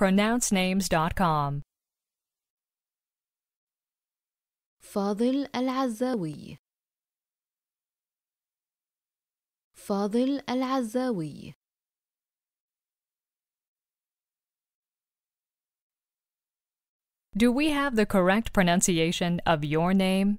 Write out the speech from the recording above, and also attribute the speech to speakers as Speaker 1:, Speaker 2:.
Speaker 1: pronouncenames.com.
Speaker 2: فاضل العزاوي فاضل العزاوي
Speaker 1: Do we have the correct pronunciation of your name?